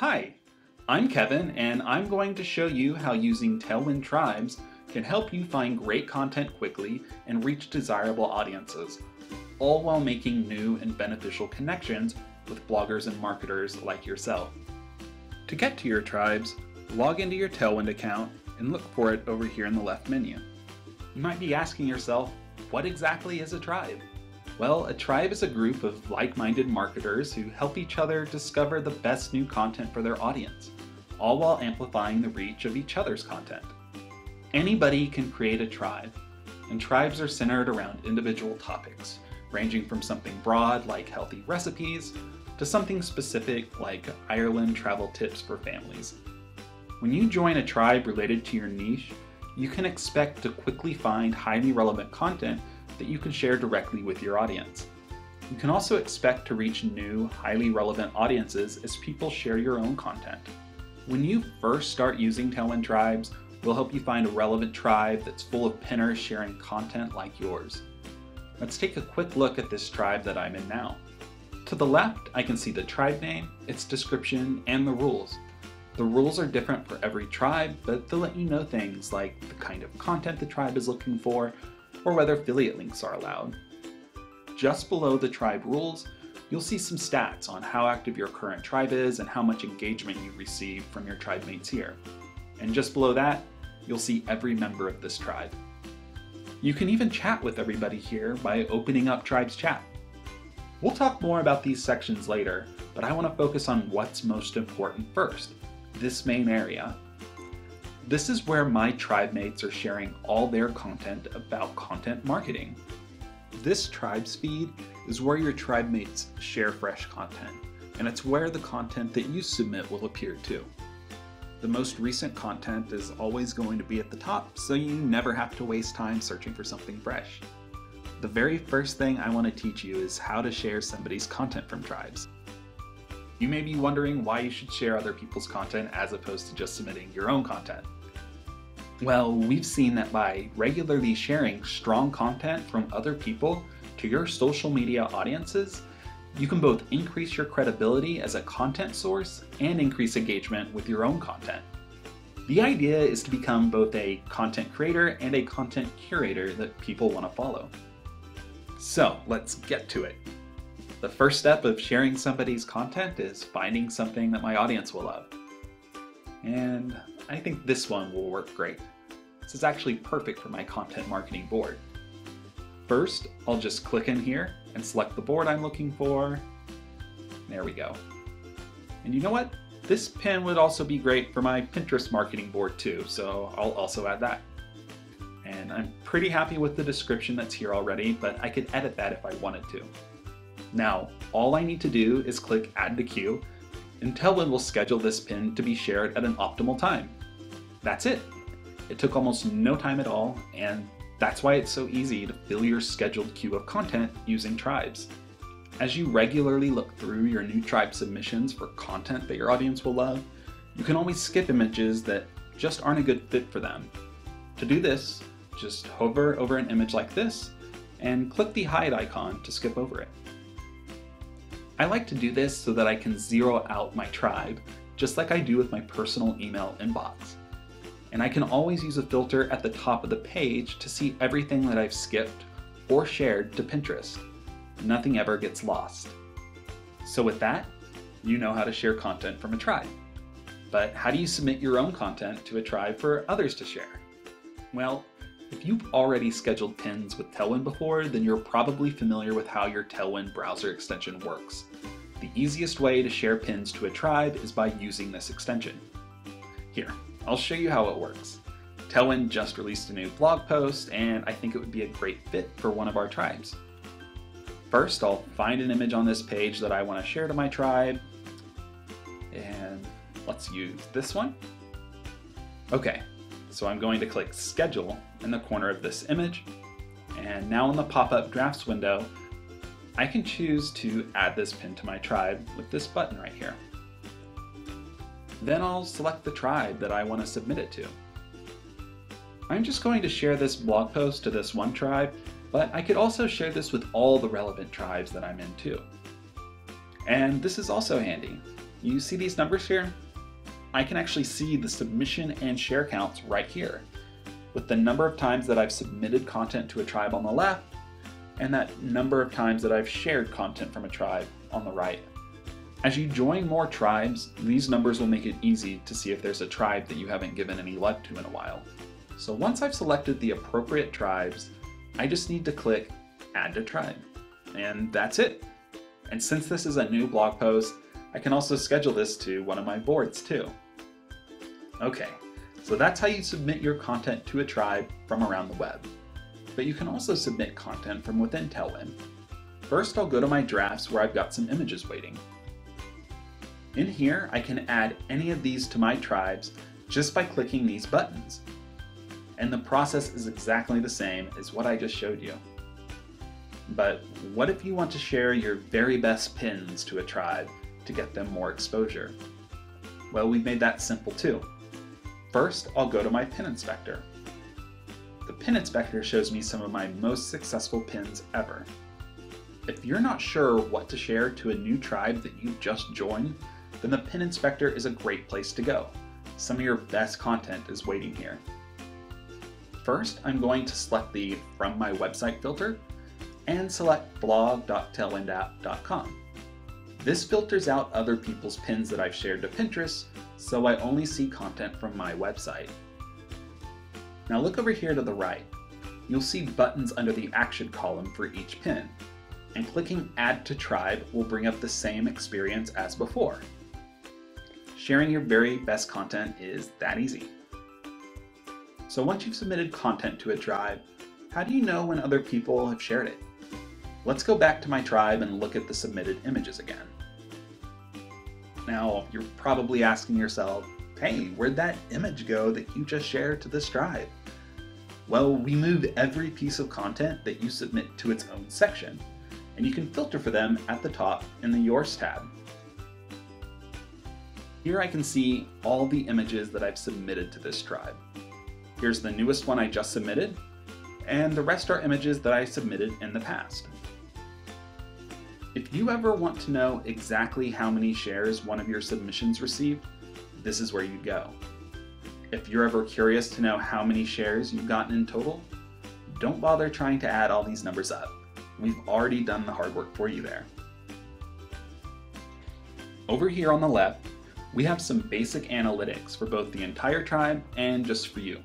Hi, I'm Kevin, and I'm going to show you how using Tailwind Tribes can help you find great content quickly and reach desirable audiences, all while making new and beneficial connections with bloggers and marketers like yourself. To get to your tribes, log into your Tailwind account and look for it over here in the left menu. You might be asking yourself, what exactly is a tribe? Well, a tribe is a group of like-minded marketers who help each other discover the best new content for their audience, all while amplifying the reach of each other's content. Anybody can create a tribe, and tribes are centered around individual topics, ranging from something broad like healthy recipes to something specific like Ireland travel tips for families. When you join a tribe related to your niche, you can expect to quickly find highly relevant content that you can share directly with your audience. You can also expect to reach new, highly relevant audiences as people share your own content. When you first start using Tailwind Tribes, we'll help you find a relevant tribe that's full of pinners sharing content like yours. Let's take a quick look at this tribe that I'm in now. To the left, I can see the tribe name, its description, and the rules. The rules are different for every tribe, but they'll let you know things like the kind of content the tribe is looking for, or whether affiliate links are allowed. Just below the tribe rules, you'll see some stats on how active your current tribe is and how much engagement you receive from your tribe mates here. And just below that, you'll see every member of this tribe. You can even chat with everybody here by opening up Tribe's chat. We'll talk more about these sections later, but I want to focus on what's most important first, this main area, this is where my tribe mates are sharing all their content about content marketing. This tribes feed is where your tribe mates share fresh content, and it's where the content that you submit will appear too. The most recent content is always going to be at the top, so you never have to waste time searching for something fresh. The very first thing I want to teach you is how to share somebody's content from tribes. You may be wondering why you should share other people's content as opposed to just submitting your own content. Well, we've seen that by regularly sharing strong content from other people to your social media audiences, you can both increase your credibility as a content source and increase engagement with your own content. The idea is to become both a content creator and a content curator that people want to follow. So let's get to it. The first step of sharing somebody's content is finding something that my audience will love. And I think this one will work great. This is actually perfect for my content marketing board. First, I'll just click in here and select the board I'm looking for. There we go. And you know what? This pin would also be great for my Pinterest marketing board too, so I'll also add that. And I'm pretty happy with the description that's here already, but I could edit that if I wanted to. Now, all I need to do is click Add to Queue, and Tailwind will schedule this pin to be shared at an optimal time. That's it. It took almost no time at all, and that's why it's so easy to fill your scheduled queue of content using tribes. As you regularly look through your new tribe submissions for content that your audience will love, you can always skip images that just aren't a good fit for them. To do this, just hover over an image like this and click the hide icon to skip over it. I like to do this so that I can zero out my tribe, just like I do with my personal email inbox. And I can always use a filter at the top of the page to see everything that I've skipped or shared to Pinterest. Nothing ever gets lost. So with that, you know how to share content from a tribe. But how do you submit your own content to a tribe for others to share? Well, if you've already scheduled pins with Tailwind before, then you're probably familiar with how your Tailwind browser extension works. The easiest way to share pins to a tribe is by using this extension. Here, I'll show you how it works. Tailwind just released a new blog post, and I think it would be a great fit for one of our tribes. First, I'll find an image on this page that I want to share to my tribe, and let's use this one. Okay, so I'm going to click Schedule in the corner of this image. And now in the pop-up drafts window, I can choose to add this pin to my tribe with this button right here. Then I'll select the tribe that I want to submit it to. I'm just going to share this blog post to this one tribe, but I could also share this with all the relevant tribes that I'm in too. And this is also handy. You see these numbers here? I can actually see the submission and share counts right here, with the number of times that I've submitted content to a tribe on the left, and that number of times that I've shared content from a tribe on the right. As you join more tribes, these numbers will make it easy to see if there's a tribe that you haven't given any love to in a while. So once I've selected the appropriate tribes, I just need to click Add to Tribe. And that's it. And since this is a new blog post, I can also schedule this to one of my boards too. Okay, so that's how you submit your content to a tribe from around the web. But you can also submit content from within Tailwind. First, I'll go to my drafts where I've got some images waiting. In here, I can add any of these to my tribes just by clicking these buttons. And the process is exactly the same as what I just showed you. But what if you want to share your very best pins to a tribe to get them more exposure? Well, we've made that simple too. First, I'll go to my pin inspector. The pin inspector shows me some of my most successful pins ever. If you're not sure what to share to a new tribe that you've just joined, then the Pin Inspector is a great place to go. Some of your best content is waiting here. First, I'm going to select the From My Website filter and select blog.tailwindapp.com. This filters out other people's pins that I've shared to Pinterest, so I only see content from my website. Now look over here to the right. You'll see buttons under the action column for each pin, and clicking Add to Tribe will bring up the same experience as before. Sharing your very best content is that easy. So once you've submitted content to a tribe, how do you know when other people have shared it? Let's go back to my tribe and look at the submitted images again. Now, you're probably asking yourself, hey, where'd that image go that you just shared to this tribe? Well, we move every piece of content that you submit to its own section, and you can filter for them at the top in the Yours tab. Here I can see all the images that I've submitted to this tribe. Here's the newest one I just submitted, and the rest are images that I submitted in the past. If you ever want to know exactly how many shares one of your submissions received, this is where you go. If you're ever curious to know how many shares you've gotten in total, don't bother trying to add all these numbers up. We've already done the hard work for you there. Over here on the left, we have some basic analytics for both the entire tribe and just for you.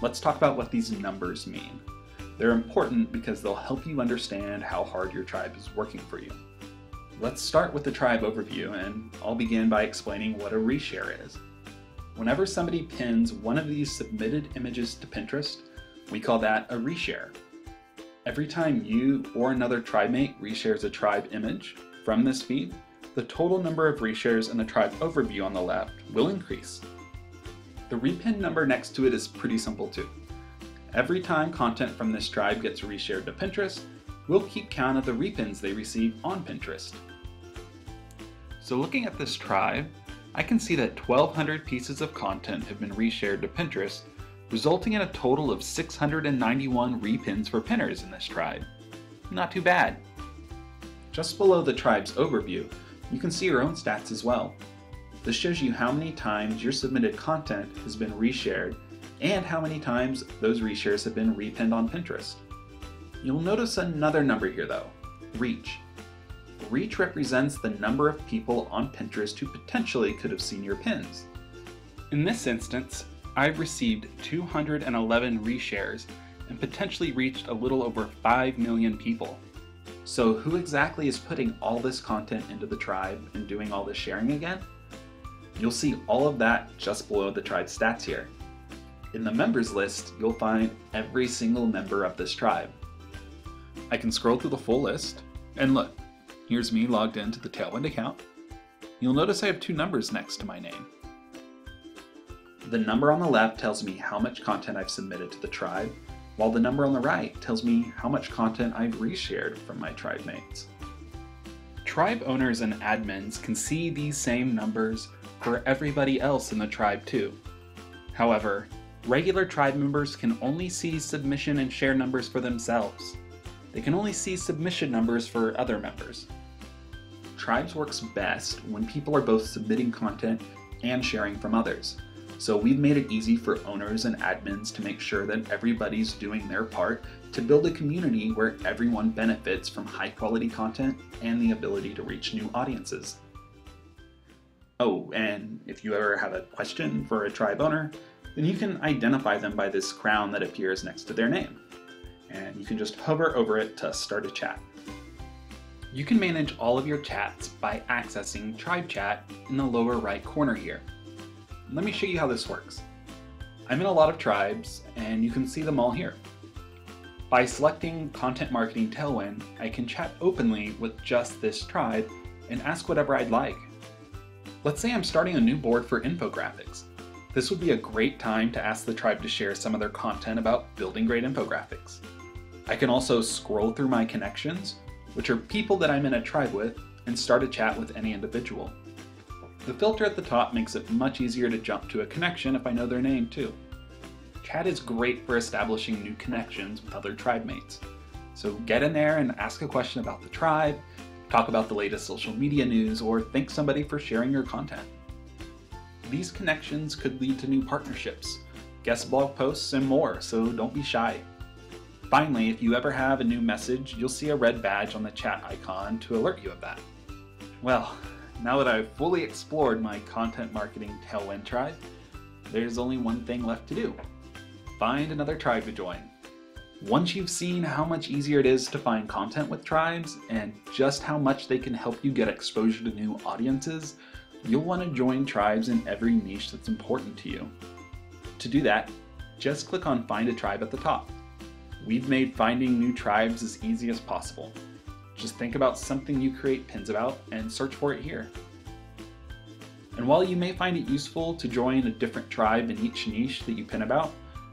Let's talk about what these numbers mean. They're important because they'll help you understand how hard your tribe is working for you. Let's start with the tribe overview and I'll begin by explaining what a reshare is. Whenever somebody pins one of these submitted images to Pinterest, we call that a reshare. Every time you or another tribe mate reshares a tribe image from this feed, the total number of reshares in the tribe overview on the left will increase. The repin number next to it is pretty simple too. Every time content from this tribe gets reshared to Pinterest, we'll keep count of the repins they receive on Pinterest. So looking at this tribe, I can see that 1200 pieces of content have been reshared to Pinterest, resulting in a total of 691 repins for pinners in this tribe. Not too bad. Just below the tribe's overview, you can see your own stats as well. This shows you how many times your submitted content has been reshared and how many times those reshares have been repinned on Pinterest. You'll notice another number here though, reach. Reach represents the number of people on Pinterest who potentially could have seen your pins. In this instance, I've received 211 reshares and potentially reached a little over 5 million people. So who exactly is putting all this content into the tribe and doing all this sharing again? You'll see all of that just below the tribe stats here. In the members list, you'll find every single member of this tribe. I can scroll through the full list, and look, here's me logged into the Tailwind account. You'll notice I have two numbers next to my name. The number on the left tells me how much content I've submitted to the tribe, while the number on the right tells me how much content I've reshared from my tribe mates. Tribe owners and admins can see these same numbers for everybody else in the tribe too. However, regular tribe members can only see submission and share numbers for themselves. They can only see submission numbers for other members. Tribes works best when people are both submitting content and sharing from others. So we've made it easy for owners and admins to make sure that everybody's doing their part to build a community where everyone benefits from high quality content and the ability to reach new audiences. Oh, and if you ever have a question for a tribe owner, then you can identify them by this crown that appears next to their name. And you can just hover over it to start a chat. You can manage all of your chats by accessing Tribe Chat in the lower right corner here. Let me show you how this works. I'm in a lot of tribes, and you can see them all here. By selecting Content Marketing Tailwind, I can chat openly with just this tribe and ask whatever I'd like. Let's say I'm starting a new board for infographics. This would be a great time to ask the tribe to share some of their content about building great infographics. I can also scroll through my connections, which are people that I'm in a tribe with, and start a chat with any individual. The filter at the top makes it much easier to jump to a connection if I know their name too. Chat is great for establishing new connections with other tribe mates. So get in there and ask a question about the tribe, talk about the latest social media news, or thank somebody for sharing your content. These connections could lead to new partnerships, guest blog posts, and more, so don't be shy. Finally, if you ever have a new message, you'll see a red badge on the chat icon to alert you of that. Well, now that I've fully explored my content marketing tailwind tribe, there's only one thing left to do. Find another tribe to join. Once you've seen how much easier it is to find content with tribes and just how much they can help you get exposure to new audiences, you'll want to join tribes in every niche that's important to you. To do that, just click on Find a Tribe at the top. We've made finding new tribes as easy as possible. Just think about something you create pins about and search for it here. And while you may find it useful to join a different tribe in each niche that you pin about,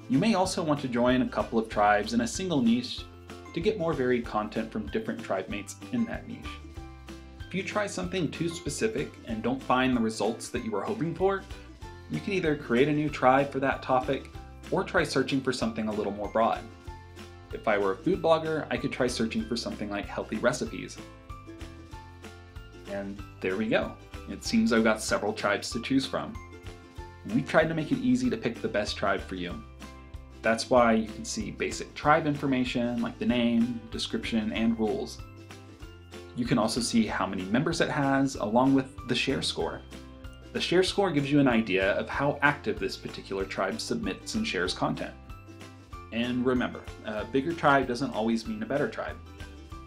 you may also want to join a couple of tribes in a single niche to get more varied content from different tribe mates in that niche. If you try something too specific and don't find the results that you were hoping for, you can either create a new tribe for that topic or try searching for something a little more broad. If I were a food blogger, I could try searching for something like healthy recipes. And there we go. It seems I've got several tribes to choose from. We tried to make it easy to pick the best tribe for you. That's why you can see basic tribe information like the name, description, and rules. You can also see how many members it has along with the share score. The share score gives you an idea of how active this particular tribe submits and shares content. And remember, a bigger tribe doesn't always mean a better tribe.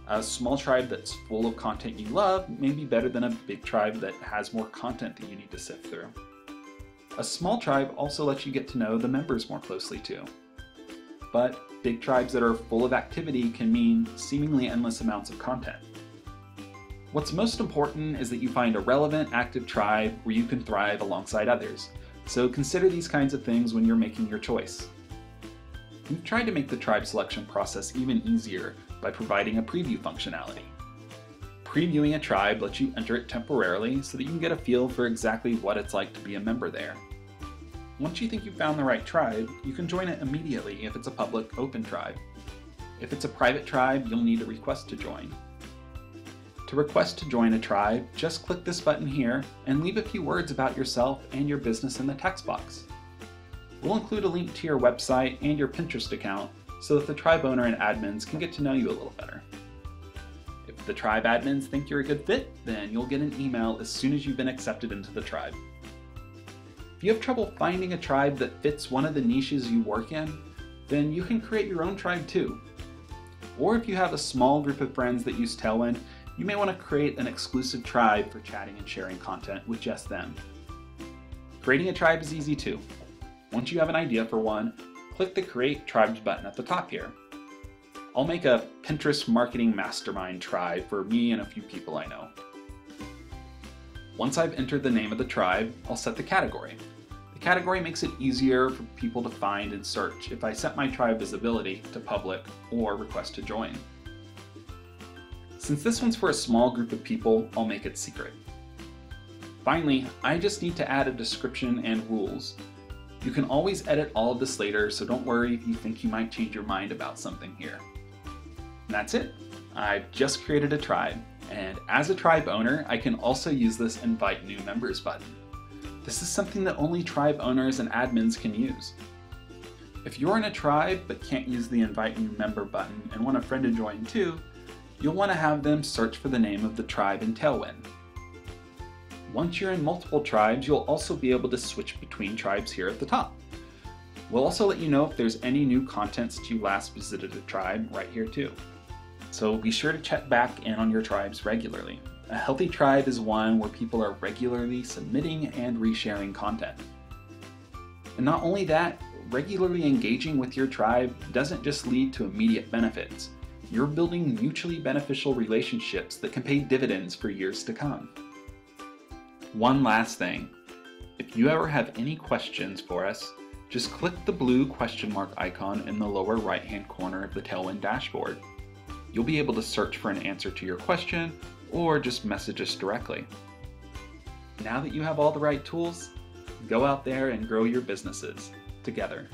A small tribe that's full of content you love may be better than a big tribe that has more content that you need to sift through. A small tribe also lets you get to know the members more closely too. But big tribes that are full of activity can mean seemingly endless amounts of content. What's most important is that you find a relevant, active tribe where you can thrive alongside others. So consider these kinds of things when you're making your choice. We've tried to make the tribe selection process even easier by providing a preview functionality. Previewing a tribe lets you enter it temporarily so that you can get a feel for exactly what it's like to be a member there. Once you think you've found the right tribe, you can join it immediately if it's a public open tribe. If it's a private tribe, you'll need a request to join. To request to join a tribe, just click this button here and leave a few words about yourself and your business in the text box. We'll include a link to your website and your Pinterest account so that the tribe owner and admins can get to know you a little better. If the tribe admins think you're a good fit, then you'll get an email as soon as you've been accepted into the tribe. If you have trouble finding a tribe that fits one of the niches you work in, then you can create your own tribe too. Or if you have a small group of friends that use Tailwind, you may want to create an exclusive tribe for chatting and sharing content with just them. Creating a tribe is easy too. Once you have an idea for one, click the Create Tribes button at the top here. I'll make a Pinterest Marketing Mastermind tribe for me and a few people I know. Once I've entered the name of the tribe, I'll set the category. The category makes it easier for people to find and search if I set my tribe visibility to public or request to join. Since this one's for a small group of people, I'll make it secret. Finally, I just need to add a description and rules. You can always edit all of this later, so don't worry if you think you might change your mind about something here. And that's it. I've just created a tribe. And as a tribe owner, I can also use this invite new members button. This is something that only tribe owners and admins can use. If you're in a tribe but can't use the invite new member button and want a friend to join too, you'll want to have them search for the name of the tribe in Tailwind. Once you're in multiple tribes, you'll also be able to switch between tribes here at the top. We'll also let you know if there's any new content since you last visited a tribe right here too. So be sure to check back in on your tribes regularly. A healthy tribe is one where people are regularly submitting and resharing content. And not only that, regularly engaging with your tribe doesn't just lead to immediate benefits. You're building mutually beneficial relationships that can pay dividends for years to come. One last thing. If you ever have any questions for us, just click the blue question mark icon in the lower right hand corner of the Tailwind dashboard. You'll be able to search for an answer to your question or just message us directly. Now that you have all the right tools, go out there and grow your businesses together.